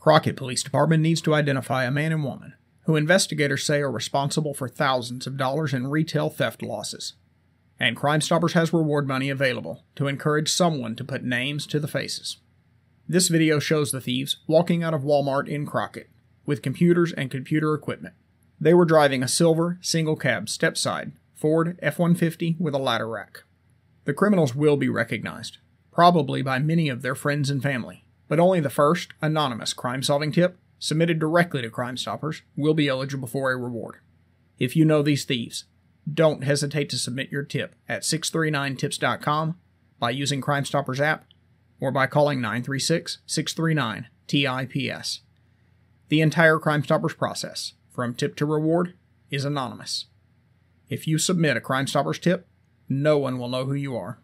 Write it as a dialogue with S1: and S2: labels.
S1: Crockett Police Department needs to identify a man and woman who investigators say are responsible for thousands of dollars in retail theft losses. And Crime Stoppers has reward money available to encourage someone to put names to the faces. This video shows the thieves walking out of Walmart in Crockett with computers and computer equipment. They were driving a silver, single cab, step side Ford F 150 with a ladder rack. The criminals will be recognized, probably by many of their friends and family, but only the first, anonymous crime solving tip, submitted directly to Crime Stoppers, will be eligible for a reward. If you know these thieves, don't hesitate to submit your tip at 639tips.com by using Crime Stoppers app or by calling 936 639 TIPS. The entire Crime Stoppers process, from tip to reward, is anonymous. If you submit a Crime Stoppers tip, no one will know who you are.